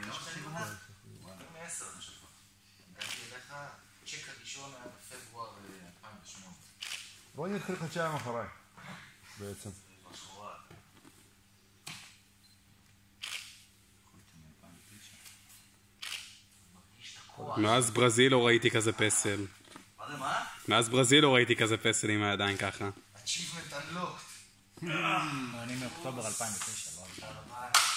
לפני, לא נכון. אני חושב. רוני התחיל חודשיים אחריי, בעצם. מאז ברזיל לא ראיתי כזה פסל. מה זה מה? מאז ברזיל לא ראיתי כזה פסל עם הידיים ככה. achievement unlocked. אני מאוקטובר 2009, לא 2000.